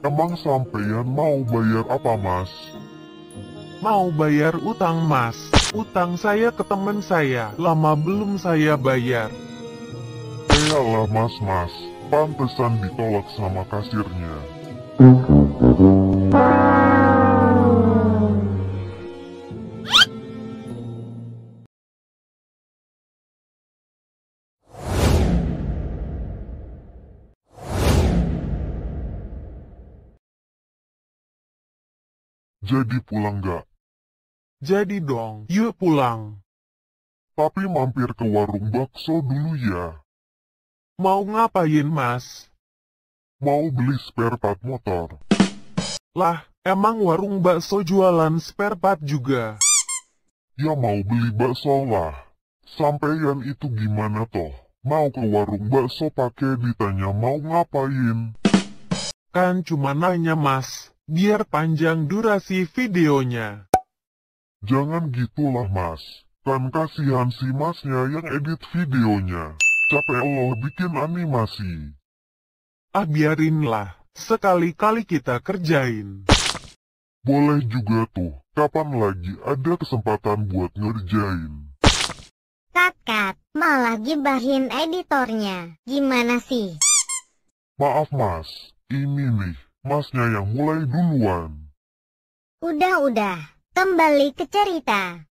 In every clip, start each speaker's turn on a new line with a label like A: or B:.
A: Emang sampeyan mau bayar apa mas?
B: Mau bayar utang mas. Utang saya ke temen saya. Lama belum saya bayar.
A: Eyalah mas-mas, pantesan ditolak sama kasirnya. Jadi pulang gak?
B: Jadi dong, yuk pulang.
A: Tapi mampir ke warung bakso dulu ya.
B: Mau ngapain mas?
A: Mau beli spare part motor.
B: Lah, emang warung bakso jualan spare part juga?
A: Ya mau beli bakso lah. Sampeyan itu gimana toh? Mau ke warung bakso pakai ditanya mau ngapain?
B: Kan cuma nanya mas, biar panjang durasi videonya.
A: Jangan gitulah mas. Kan kasihan si masnya yang edit videonya. Capek loh bikin animasi.
B: Ah biarinlah, sekali-kali kita kerjain.
A: Boleh juga tuh, kapan lagi ada kesempatan buat ngerjain.
C: Kat-kat, malah gibahin editornya. Gimana sih?
A: Maaf mas, ini nih, masnya yang mulai duluan.
C: Udah-udah, kembali ke cerita.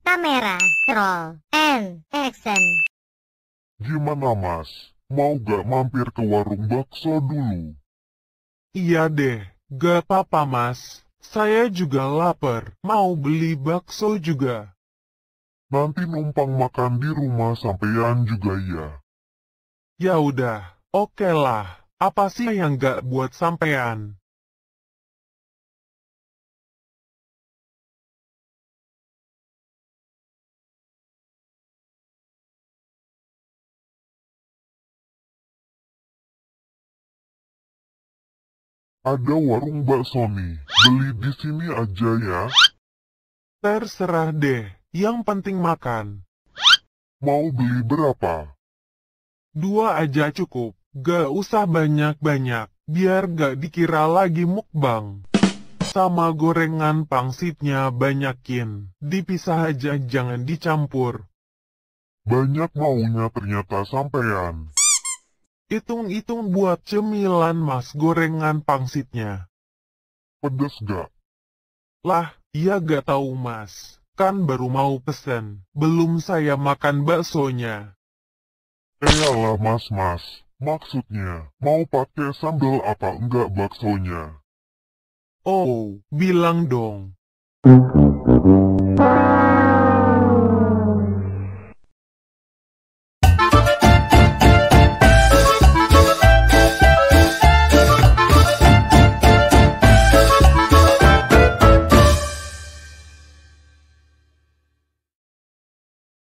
C: Kamera, roll, and action.
A: Gimana mas, mau gak mampir ke warung bakso dulu?
B: Iya deh, gak apa-apa mas. Saya juga lapar, mau beli bakso juga.
A: Nanti numpang makan di rumah sampean juga ya.
B: Ya udah, oke lah. Apa sih yang gak buat sampean?
A: Ada warung bakso nih, beli di sini aja ya.
B: Terserah deh, yang penting makan.
A: Mau beli berapa?
B: Dua aja cukup, gak usah banyak-banyak, biar gak dikira lagi mukbang. Sama gorengan pangsitnya banyakin, dipisah aja jangan dicampur.
A: Banyak maunya ternyata sampean.
B: Hitung-hitung buat cemilan mas gorengan pangsitnya.
A: Pedes gak?
B: Lah, iya gak tahu mas. Kan baru mau pesen, belum saya makan baksonya.
A: Eyalah mas-mas, maksudnya, mau pakai sambal apa enggak baksonya?
B: Oh, bilang dong.